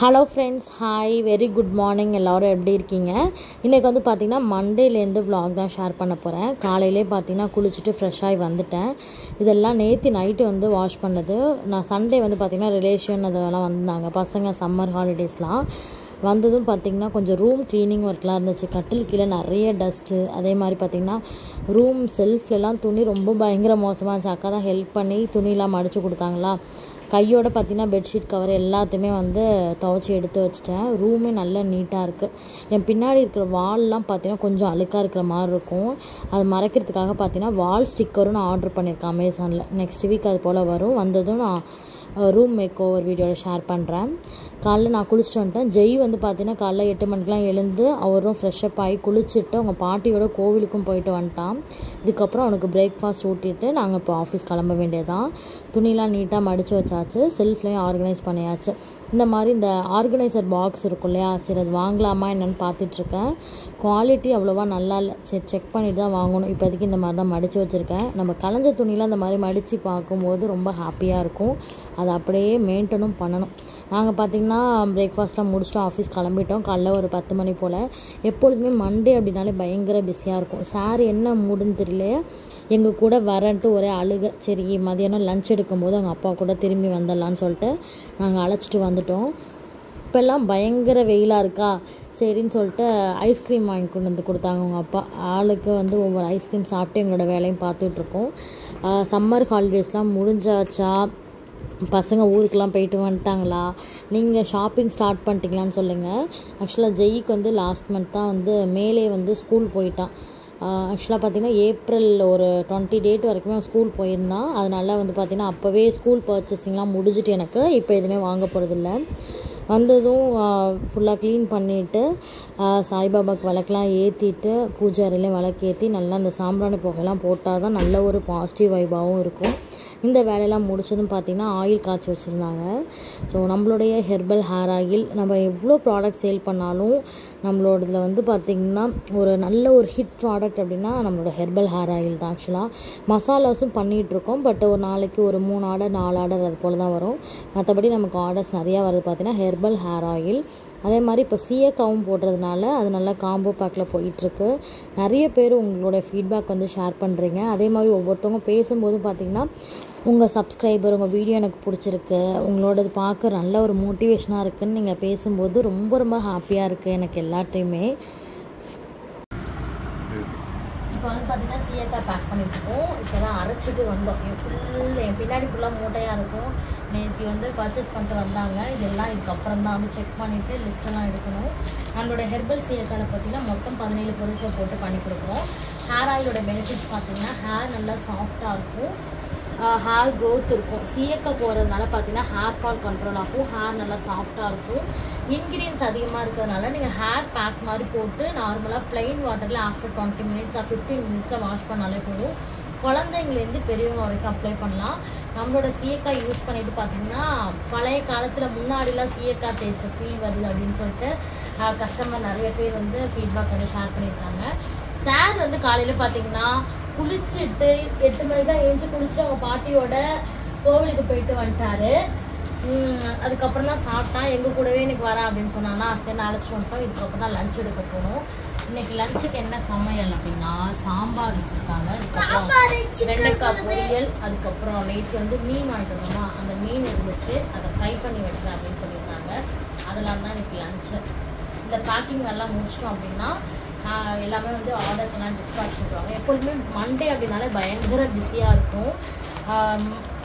Hello friends hi very good morning எல்லோரும் எப்படி இருக்கீங்க? இன்றைக்கி வந்து பார்த்திங்கன்னா மண்டேலேருந்து வ்ளாக் தான் ஷேர் பண்ண போகிறேன் காலையிலே பார்த்தீங்கன்னா குளிச்சுட்டு ஃப்ரெஷ்ஷாகி வந்துட்டேன். இதெல்லாம் நேற்று நைட்டு வந்து வாஷ் பண்ணது. நான் சண்டே வந்து பார்த்திங்கன்னா ரிலேஷன் அதெல்லாம் வந்திருந்தாங்க பசங்க சம்மர் ஹாலிடேஸ்லாம் வந்ததும் பார்த்திங்கன்னா கொஞ்சம் ரூம் க்ளீனிங் ஒர்க்லாம் இருந்துச்சு. கட்டில் கீழே நிறைய டஸ்ட்டு அதே மாதிரி பார்த்திங்கன்னா ரூம் செல்ஃப்லலாம் துணி ரொம்ப பயங்கர மோசமாக இருந்துச்சு. அக்கா தான் ஹெல்ப் பண்ணி துணிலாம் மடித்து கொடுத்தாங்களா? கையோட பார்த்தீங்கன்னா பெட்ஷீட் கவர் எல்லாத்தையுமே வந்து துவைச்சி எடுத்து வச்சிட்டேன். ரூமே நல்லா நீட்டாக இருக்குது என் பின்னாடி இருக்கிற வால்லாம் பார்த்தீங்கன்னா கொஞ்சம் அழுக்காக இருக்கிற மாதிரி இருக்கும். அது மறைக்கிறதுக்காக பார்த்தீங்கன்னா வால் ஸ்டிக்கரும் நான் ஆர்டர் பண்ணியிருக்கேன் அமேசானில் நெக்ஸ்ட் வீக் அது போல் வரும். வந்ததும் நான் ரூம் மேக் ஓவர் வீடியோவில் ஷேர் பண்ணுறேன் காலைல நான் குளிச்சுட்டு வந்துட்டேன். ஜெய் வந்து பார்த்தீங்கன்னா காலைல எட்டு மணிக்கெலாம் எழுந்து அவரும் ஃப்ரெஷ்அப் ஆகி குளிச்சுட்டு அவங்க பாட்டியோட கோவிலுக்கும் போயிட்டு வந்துட்டான். இதுக்கப்புறம் அவனுக்கு பிரேக்ஃபாஸ்ட் ஊட்டிட்டு நாங்கள் இப்போ ஆஃபீஸ் கிளம்ப வேண்டியதான் துணிலாம் நீட்டாக மடித்து வச்சாச்சு. செல்ஃப்லேயும் ஆர்கனைஸ் பண்ணியாச்சு. இந்த மாதிரி இந்த ஆர்கனைசர் பாக்ஸ் இருக்கும் இல்லையா? சரி அது வாங்கலாமா என்னென்னு பார்த்துட்ருக்கேன். குவாலிட்டி அவ்வளோவா நல்லா இல்லை. சரி செக் பண்ணிட்டு தான் வாங்கணும். இப்போதைக்கு இந்த மாதிரி தான் மடித்து வச்சுருக்கேன். நம்ம கலைஞ்ச துணிலாம் இந்த மாதிரி மடித்து பார்க்கும்போது ரொம்ப ஹாப்பியாக இருக்கும். அதை அப்படியே மெயின்டனும் பண்ணணும். நாங்கள் பார்த்திங்கன்னா பிரேக்ஃபாஸ்ட்லாம் முடிச்சுட்டு ஆஃபீஸ் கிளம்பிட்டோம். காலைல ஒரு பத்து மணி போல். எப்பொழுதுமே மண்டே அப்படின்னாலே பயங்கர பிஸியாக இருக்கும். சார் என்ன மூடுன்னு தெரியல. எங்கள் கூட வரன்ட்டு ஒரே அழுக. சரி மதியானம் லஞ்ச் எடுக்கும்போது அவங்க அப்பா கூட திரும்பி வந்துடலான்னு சொல்லிட்டு நாங்கள் அழைச்சிட்டு வந்துட்டோம். இப்போல்லாம் பயங்கர வெயிலாக இருக்கா? சரின்னு சொல்லிட்டு ஐஸ்கிரீம் வாங்கி கொண்டு வந்து கொடுத்தாங்க உங்கள் அப்பா. ஆளுக்கு வந்து ஒவ்வொரு ஐஸ்கிரீம் சாப்பிட்டு எங்களோட வேலையும் பார்த்துட்ருக்கோம் சம்மர் ஹாலிடேஸ்லாம் முடிஞ்சாச்சா? பசங்க ஊருக்கெலாம் போயிட்டு வந்துட்டாங்களா? நீங்கள் ஷாப்பிங் ஸ்டார்ட் பண்ணிட்டீங்களான்னு சொல்லுங்கள் ஆக்சுவலாக ஜெய்க்கு வந்து லாஸ்ட் மந்த் தான் வந்து மேலே வந்து ஸ்கூல் போயிட்டான். ஆக்சுவலாக பார்த்தீங்கன்னா ஏப்ரல் ஒரு டுவெண்ட்டி டேட் வரைக்குமே ஸ்கூல் போயிருந்தான். அதனால வந்து பார்த்திங்கன்னா அப்போவே ஸ்கூல் பர்ச்சேசிங்லாம் முடிஞ்சிட்டு எனக்கு. இப்போ எதுவுமே வாங்க போகிறதில்ல வந்ததும் ஃபுல்லாக க்ளீன் பண்ணிவிட்டு சாய்பாபாக்கு விளக்கெலாம் ஏற்றிட்டு பூஜாரிலையும் விளக்கு ஏற்றி நல்லா அந்த சாம்பிராணி புகையெல்லாம் போட்டால் தான் நல்ல ஒரு பாசிட்டிவ் வைபாகவும் இருக்கும். இந்த வேலையெல்லாம் முடிச்சதும் பார்த்திங்கன்னா ஆயில் காய்ச்சி வச்சுருந்தாங்க. ஸோ நம்மளுடைய ஹெர்பல் ஹேர் ஆயில் நம்ம எவ்வளோ ப்ராடக்ட் சேல் பண்ணாலும் நம்மளோடதில் வந்து பார்த்திங்கன்னா ஒரு நல்ல ஒரு ஹிட் ப்ராடக்ட் அப்படின்னா நம்மளோட ஹெர்பல் ஹேர் ஆயில் தான் ஆக்சுவலாக மசாலாஸும் பண்ணிகிட்ருக்கோம் பட் ஒரு நாளைக்கு ஒரு மூணு ஆர்டர் நாலு ஆர்டர் அது போல் தான் வரும். மற்றபடி நமக்கு ஆர்டர்ஸ் நிறையா வருது பார்த்திங்கன்னா ஹெர்பல் ஹேர் ஆயில் அதே மாதிரி இப்போ சீயக்காவும் போடுறதுனால அது நல்லா காம்போ பேக்கில் போயிட்டுருக்கு நிறைய பேர் உங்களோட ஃபீட்பேக் வந்து ஷேர் பண்ணுறீங்க அதே மாதிரி ஒவ்வொருத்தவங்க பேசும்போது பார்த்திங்கன்னா உங்கள் சப்ஸ்கிரைபர் உங்கள் வீடியோ எனக்கு பிடிச்சிருக்கு. உங்களோடது பார்க்க நல்ல ஒரு மோட்டிவேஷனாக இருக்குதுன்னு நீங்கள் பேசும்போது ரொம்ப ரொம்ப ஹாப்பியாக இருக்குது எனக்கு எல்லாத்தையுமே. இப்போ வந்து பார்த்திங்கன்னா சீயக்காய் பேக் பண்ணியிருக்கோம் இப்போ தான் அரைச்சிட்டு வந்தோம். என் ஃபுல் என் பின்னாடி ஃபுல்லாக மூட்டையாக இருக்கும். நேற்று வந்து பர்ச்சேஸ் பண்ணிட்டு வந்தாங்க. இதெல்லாம் இதுக்கப்புறம் தான் வந்து செக் பண்ணிவிட்டு லிஸ்ட்டெல்லாம் எடுக்கணும். நம்மளோட ஹெர்பல் சீயக்காயில் பார்த்திங்கன்னா மொத்தம் பதினேழு பொருட்கள் போட்டு பண்ணி கொடுக்குறோம். ஹேர் ஆயிலோட பெனிஃபிட்ஸ் பார்த்திங்கன்னா ஹேர் நல்லா சாஃப்டாக இருக்கும். ஹேர் க்ரோத் இருக்கும். சீயக்காய் போகிறதுனால பார்த்தீங்கன்னா ஹேர் ஃபால் கண்ட்ரோல் ஆகும். ஹேர் நல்லா சாஃப்டாக இருக்கும். இன்க்ரீடியன்ஸ் அதிகமாக இருக்கிறதுனால நீங்கள் ஹேர் பேக் மாதிரி போட்டு நார்மலாக ப்ளைன் வாட்டரில் after twenty minutes or fifteen மினிட்ஸில் வாஷ் பண்ணாலே போதும். குழந்தைங்கலேருந்து பெரியவங்க வரைக்கும் அப்ளை பண்ணலாம். நம்மளோட சீயக்காய் யூஸ் பண்ணிட்டு பார்த்தீங்கன்னா பழைய காலத்தில் முன்னாடிலாம் சீயக்காய் தேய்ச்ச ஃபீல் வருது அப்படின்னு சொல்லிட்டு கஸ்டமர் நிறைய பேர் வந்து ஃபீட்பேக் வந்து ஷேர் பண்ணியிருக்காங்க. சார் வந்து காலையில் பார்த்தீங்கன்னா குளிச்சுட்டு எட்டு மணிக்கு தான் எழுந்து குளிச்சு அவங்க பாட்டியோட கோவிலுக்கு போயிட்டு வந்துட்டாரு. அதுக்கப்புறம் தான் சாப்பிட்டான் எங்கள் கூடவே இன்னைக்கு வரேன் அப்படின்னு சொன்னான்னா சரி நான் அழைச்சிட்டு வந்துட்டோம். இதுக்கப்புறம் தான் லஞ்ச் எடுக்க போகணும். இன்னைக்கு லஞ்சுக்கு என்ன சமையல்? அப்படின்னா சாம்பார் வச்சுருக்காங்க. அதுக்கப்புறம் வெண்டைக்காய் பொரியல். அதுக்கப்புறம் நேற்று வந்து மீன் வாங்கிட்டு அந்த மீன் இருந்துச்சு. அதை ஃப்ரை பண்ணி வைக்கிறேன் அப்படின்னு சொல்லியிருக்காங்க. அதெல்லாம் தான் இன்னைக்கு லஞ்சு இந்த பேக்கிங் எல்லாம் முடிச்சிட்டோம் அப்படின்னா எல்லாமே வந்து ஆர்டர்ஸ் எல்லாம் டிஸ்பாச் பண்ணுவாங்க எப்பொழுதுமே மண்டே அப்படின்னாலே பயங்கர பிஸியாக இருக்கும்.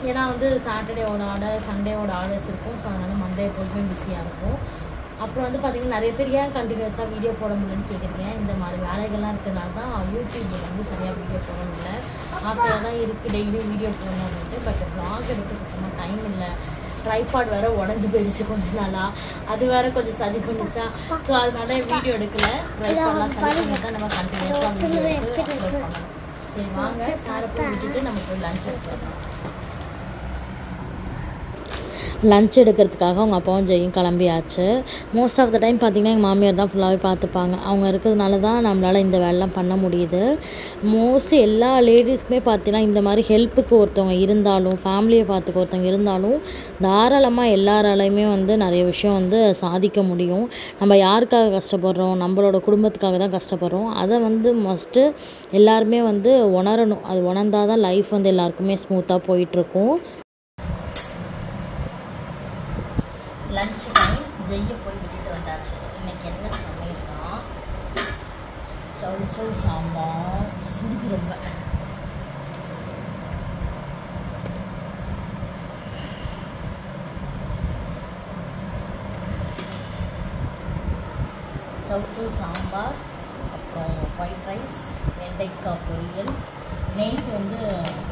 ஏன்னா வந்து சாட்டர்டேவோட ஆர்டர் சண்டேவோட ஆர்டர்ஸ் இருக்கும். ஸோ அதனால் மண்டே எப்பொழுதுமே பிஸியாக இருக்கும். அப்புறம் வந்து பார்த்திங்கன்னா நிறைய பேர் ஏன் கண்டினியூஸாக வீடியோ போட முடியலன்னு கேட்குறீங்க இந்த மாதிரி வேலைகள்லாம் இருக்கிறதுனால தான் யூடியூப்பில் வந்து சரியாக வீடியோ போட முடியல. ஆசையாக தான் இருக்குது டெய்லியும் வீடியோ போடணும் அப்படின்ட்டு பட் ப்ளாக் எடுக்க சுத்தமாக டைம் இல்லை. ட்ரைபாட் வேறு உடஞ்சி போயிடுச்சு கொஞ்ச நாளாக அது வேறு கொஞ்சம் சதி பண்ணிச்சா. ஸோ அதனால வீடியோ எடுக்கல. ட்ரைபாட்லாம் பண்ணி தான் நம்ம கண்டினியூஸாக வீடியோ எடுத்து சரி வாங்க. சாரை போய் விட்டுட்டு நம்ம போய் லஞ்ச் எடுத்துக்கலாம் லஞ்ச் எடுக்கிறதுக்காக அவங்க அப்பாவும் ஜெயும் கிளம்பியாச்சு. மோஸ்ட் ஆஃப் த டைம் பார்த்திங்கன்னா எங்கள் மாமியார் தான் ஃபுல்லாகவே பார்த்துப்பாங்க அவங்க இருக்கிறதுனால தான் நம்மளால் இந்த வேலைலாம் பண்ண முடியுது. மோஸ்ட்லி எல்லா லேடிஸ்க்குமே பார்த்தீங்கன்னா இந்த மாதிரி ஹெல்ப்புக்கு ஒருத்தவங்க இருந்தாலும் ஃபேமிலியை பார்த்துக்க ஒருத்தவங்க இருந்தாலும் தாராளமாக எல்லாராலையுமே வந்து நிறைய விஷயம் வந்து சாதிக்க முடியும். நம்ம யாருக்காக கஷ்டப்படுறோம்? நம்மளோட குடும்பத்துக்காக தான் கஷ்டப்படுறோம். அதை வந்து மஸ்ட்டு எல்லாருமே வந்து உணரணும். அது உணர்ந்தால் தான் லைஃப் வந்து எல்லாருக்குமே ஸ்மூத்தாக போயிட்டுருக்கும் லஞ்ச் டைம் ஜெய்ய போய் விட்டுட்டு வந்தாச்சு இன்னைக்கு என்ன சமையல்னா சவு சவு சாம்பார் சுடுது ரொம்ப. சவுச்சோ சாம்பார் அப்புறம் ஒயிட் ரைஸ் வெண்டைக்காய் பொரியல். நெய்க்கு வந்து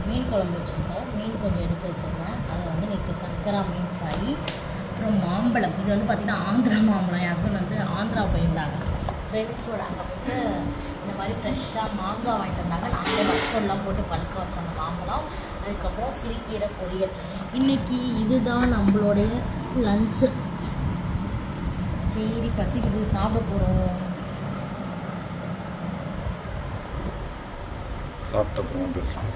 மீன் குழம்பு வச்சுருந்தோம். மீன் கொஞ்சம் எடுத்து வச்சுருந்தேன். அதை வந்து நேற்று சர்க்கரா மீன் ஃப்ரை அப்புறம் மாம்பழம். இது வந்து பார்த்திங்கன்னா ஆந்திரா மாம்பழம். என் ஹஸ்பண்ட் வந்து ஆந்திரா போயிருந்தாங்க. ஃப்ரெண்ட்ஸோட அங்கே வந்து இந்த மாதிரி ஃப்ரெஷ்ஷாக மாங்காய் வாங்கிட்டு வந்தாங்க. நாங்களே வக்கோல்லாம் போட்டு பழுக்க வச்சோம் அந்த மாம்பழம் அதுக்கப்புறம் சிறுக்கீரை பொரியல். இன்றைக்கி இதுதான் நம்மளுடைய லஞ்சு சரி பசிக்குது. சாப்பிட போகிறோம் சாப்பிட்ட போகிறோம் பேசலாம்.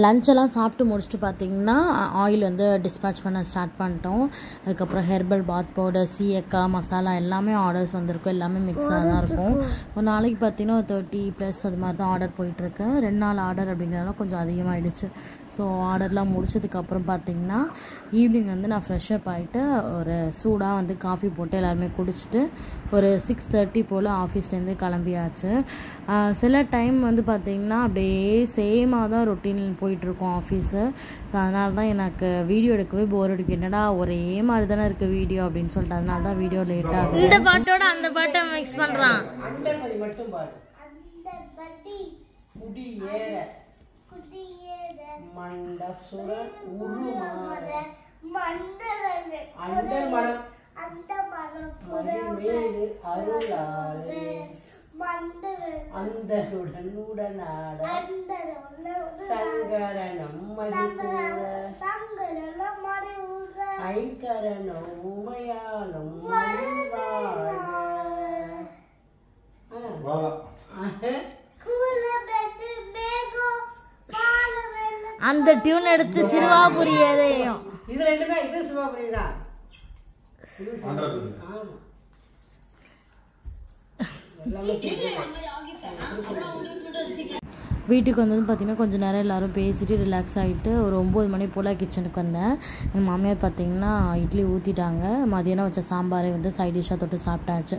லஞ்செல்லாம் சாப்பிட்டு முடிச்சுட்டு பார்த்தீங்கன்னா ஆயில் வந்து டிஸ்பேச் பண்ண ஸ்டார்ட் பண்ணிட்டோம். அதுக்கப்புறம் ஹெர்பல் பாத் பவுடர் சீயக்காய் மசாலா எல்லாமே ஆர்டர்ஸ் வந்திருக்கும். எல்லாமே மிக்ஸாக தான் இருக்கும். ஒரு நாளைக்கு பார்த்தீங்கன்னா ஒரு தேர்ட்டி ப்ளஸ் அது மாதிரி தான் ஆர்டர் போயிட்டுருக்கு ரெண்டு நாள் ஆர்டர் அப்படிங்கிறதுனால கொஞ்சம் அதிகமாகிடுச்சு ஸோ ஆர்டர்லாம் முடிச்சதுக்கப்புறம் பார்த்தீங்கன்னா ஈவினிங் வந்து நான் ஃப்ரெஷ்அப் ஆகிட்டு ஒரு சூடாக வந்து காஃபி போட்டு எல்லாருமே குடிச்சிட்டு ஒரு சிக்ஸ் தேர்ட்டி போல் ஆஃபீஸ்லேருந்து கிளம்பியாச்சு. சில டைம் வந்து பார்த்திங்கன்னா அப்படியே சேமாக தான் ரொட்டீன் போயிட்டுருக்கோம் ஆஃபீஸு ஸோ அதனால தான் எனக்கு வீடியோ எடுக்கவே போர் அடிக்கும் என்னடா ஒரே மாதிரி தானே இருக்குது வீடியோ அப்படின்னு சொல்லிட்டு அதனால தான் வீடியோ லேட்டாக இந்த பாட்டோட அந்த பாட்டை மிக்ஸ் பண்ணுறான் அந்த மண்டசுர உருமாற. அண்ட மரம். அந்த மரம். அருளாறு. மண்டல அந்தருடன் உடனாட. அந்த சங்கரனம் மறை அந்த டியூன் எடுத்து சிறுவாபுரி எதையும் இது ரெண்டுமே இது தான். எல்லாமே வீட்டுக்கு வந்ததும் பார்த்தீங்கன்னா கொஞ்சம் நேரம் எல்லாரும் பேசிட்டு ரிலாக்ஸ் ஆகிட்டு ஒரு ஒம்பது மணி போல் கிச்சனுக்கு வந்தேன். எங்கள் மாமியார் பார்த்தீங்கன்னா இட்லி ஊற்றிட்டாங்க மதியானம் வச்ச சாம்பாரை வந்து சைட் டிஷ்ஷாக தொட்டு சாப்பிட்டாச்சு.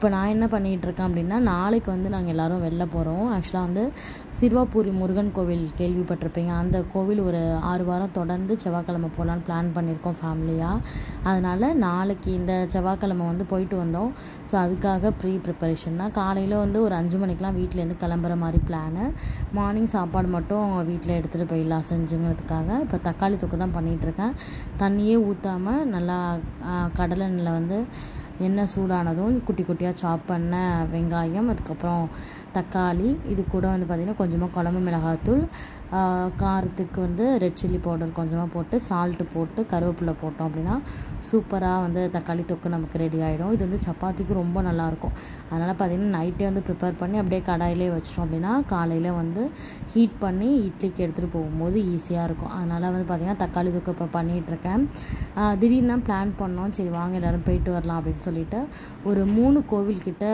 இப்போ நான் என்ன பண்ணிகிட்ருக்கேன் அப்படின்னா நாளைக்கு வந்து நாங்கள் எல்லோரும் வெளில போகிறோம் ஆக்சுவலாக வந்து சிறுவாபூரி முருகன் கோவில் கேள்விப்பட்டிருப்பீங்க. அந்த கோவில் ஒரு ஆறு வாரம் தொடர்ந்து செவ்வாய்க்கிழமை போகலான்னு பிளான் பண்ணியிருக்கோம் ஃபேமிலியாக அதனால் நாளைக்கு இந்த செவ்வாய்க்கிழமை வந்து போயிட்டு வந்தோம். ஸோ அதுக்காக ப்ரீ ப்ரிப்பரேஷன் தான். காலையில் வந்து ஒரு அஞ்சு மணிக்கெலாம் வீட்டிலேருந்து கிளம்புற மாதிரி பிளானு மார்னிங் சாப்பாடு மட்டும் அவங்க வீட்டில் எடுத்துகிட்டு போயிடலாம் செஞ்சுங்கிறதுக்காக. இப்போ தக்காளி தொக்கு தான் பண்ணிகிட்ருக்கேன். தண்ணியே ஊற்றாமல் நல்லா கடலை வந்து எண்ணெய் சூடானதும் குட்டி குட்டியாக சாப் பண்ண வெங்காயம் அதுக்கப்புறம் தக்காளி இது கூட வந்து பார்த்திங்கன்னா கொஞ்சமாக குழம்பு மிளகாத்தூள் காரத்துக்கு வந்து ரெட் சில்லி பவுடர் கொஞ்சமாக போட்டு சால்ட்டு போட்டு கருவேப்பிலை போட்டோம் அப்படின்னா சூப்பராக வந்து தக்காளி தொக்கு நமக்கு ரெடி ஆகிடும் இது வந்து சப்பாத்திக்கு ரொம்ப நல்லாயிருக்கும். அதனால் பார்த்திங்கன்னா நைட்டே வந்து ப்ரிப்பேர் பண்ணி அப்படியே கடாயிலே வச்சிட்டோம் அப்படின்னா காலையில் வந்து ஹீட் பண்ணி இட்லிக்கு எடுத்துகிட்டு போகும்போது ஈஸியாக இருக்கும். அதனால் வந்து பார்த்திங்கன்னா தக்காளி தொக்கு இப்போ பண்ணிகிட்ருக்கேன் திடீர்னு தான் பிளான் பண்ணோம். சரி வாங்க எல்லோரும் போயிட்டு வரலாம் அப்படின்னு சொல்லிட்டு ஒரு மூணு கோவில்கிட்ட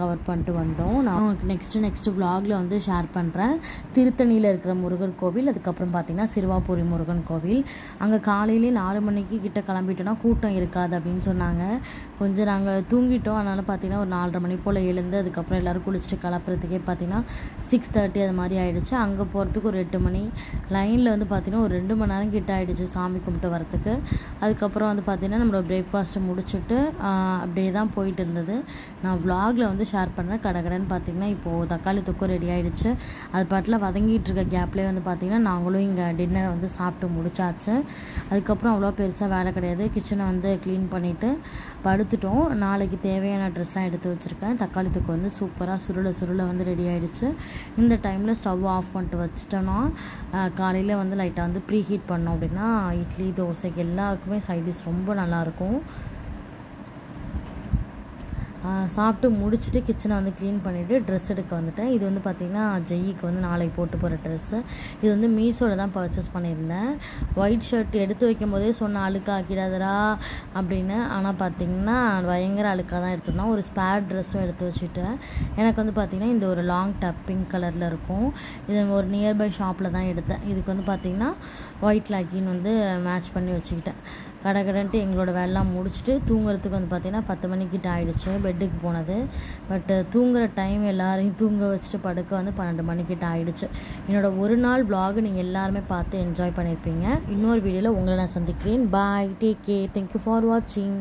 கவர் பண்ணிட்டு வந்தோம். நான் நெக்ஸ்ட்டு நெக்ஸ்ட்டு vlogல வந்து ஷேர் பண்ணுறேன் திருத்தணியில் இருக்கிற முருகன் முருகன் கோவில் அதுக்கப்புறம் பார்த்திங்கன்னா சிறுவாபுரி முருகன் கோவில். அங்கே காலையிலே நாலு மணிக்கு கிட்ட கிளம்பிட்டோன்னா கூட்டம் இருக்காது அப்படின்னு சொன்னாங்க. கொஞ்சம் நாங்கள் தூங்கிட்டோம். அதனால் பார்த்திங்கன்னா ஒரு நாலரை மணி போல் எழுந்து அதுக்கப்புறம் எல்லோரும் குளிச்சுட்டு கிளப்புறதுக்கே பார்த்திங்கன்னா சிக்ஸ் தேர்ட்டி அது மாதிரி ஆகிடுச்சு அங்கே போகிறதுக்கு ஒரு எட்டு மணி. லைனில் வந்து பார்த்திங்கன்னா ஒரு ரெண்டு மணி நேரம் கிட்ட ஆகிடுச்சு சாமி கும்பிட்டு வரத்துக்கு அதுக்கப்புறம் வந்து பார்த்திங்கன்னா நம்மளோட பிரேக்ஃபாஸ்ட்டை முடிச்சுட்டு அப்படியே தான் போயிட்டு இருந்தது. நான் விலாகில் வந்து ஷேர் பண்ணுறேன் கடகடன்னு பார்த்திங்கன்னா இப்போது தக்காளி தொக்கு ரெடி ஆகிடுச்சு அது பாட்டில் வதங்கிட்டு இருக்க கேப்லேயே வந்து பார்த்திங்கன்னா நாங்களும் இங்கே டின்னரை வந்து சாப்பிட்டு முடிச்சாச்சு. அதுக்கப்புறம் அவ்வளோ பெருசாக வேலை கிடையாது. கிச்சனை வந்து க்ளீன் பண்ணிவிட்டு படுத்துட்டோம். நாளைக்கு தேவையான ட்ரெஸ்லாம் எடுத்து வச்சுருக்கேன். தக்காளி தொக்கு வந்து சூப்பராக சுருளை சுருளை வந்து ரெடி ஆகிடுச்சு இந்த டைமில் ஸ்டவ் ஆஃப் பண்ணிட்டு வச்சுட்டோன்னா காலையில் வந்து லைட்டாக வந்து ப்ரீ ஹீட் பண்ணோம் அப்படின்னா இட்லி தோசைக்கு எல்லாருக்குமே சைட் டிஷ் ரொம்ப நல்லாயிருக்கும் சாப்பிட்டு முடிச்சுட்டு கிச்சனை வந்து க்ளீன் பண்ணிவிட்டு ட்ரெஸ் எடுக்க வந்துட்டேன். இது வந்து பார்த்திங்கன்னா ஜெய்யிக்கு வந்து நாளைக்கு போட்டு போகிற ட்ரெஸ்ஸு இது வந்து மீஷோவில் தான் பர்ச்சேஸ் பண்ணியிருந்தேன். ஒயிட் ஷர்ட் எடுத்து வைக்கும்போதே சொன்ன அழுக்காக்கிடாதரா அப்படின்னு. ஆனால் பார்த்திங்கன்னா பயங்கர அழுக்காக தான் எடுத்திருந்தோம். ஒரு ஸ்பேர் ட்ரெஸ்ஸும் எடுத்து வச்சுட்டேன். எனக்கு வந்து பார்த்திங்கன்னா இந்த ஒரு லாங் டப் பிங்க் கலரில் இருக்கும். இது ஒரு நியர்பை ஷாப்பில் தான் எடுத்தேன். இதுக்கு வந்து பார்த்திங்கன்னா ஒயிட் லாக்கின்னு வந்து மேட்ச் பண்ணி வச்சுக்கிட்டேன். கடை கடன்ட்டு எங்களோட வேலைலாம் முடிச்சுட்டு தூங்குறதுக்கு வந்து பார்த்திங்கன்னா பத்து மணிக்கிட்ட ஆகிடுச்சு பெட்டுக்கு போனது. பட்டு தூங்குற டைம் எல்லாரையும் தூங்க வச்சுட்டு படுக்க வந்து பன்னெண்டு மணிக்கிட்ட ஆகிடுச்சு என்னோடய ஒரு நாள் vlog நீங்கள் எல்லாருமே பார்த்து என்ஜாய் பண்ணியிருப்பீங்க இன்னொரு வீடியோவில் உங்களை நான் சந்திக்கிறேன். Bye take care thank you for வாட்சிங்